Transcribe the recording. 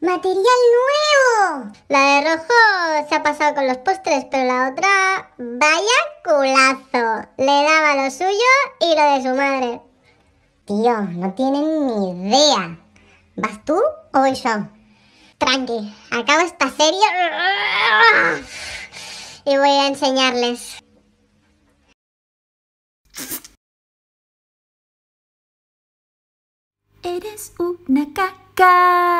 Material nuevo. La de rojo se ha pasado con los postres, pero la otra, vaya culazo. Le daba lo suyo y lo de su madre. Tío, no tienen ni idea. ¿Vas tú o yo? Tranqui, acabo esta serie y voy a enseñarles. Eres una caca.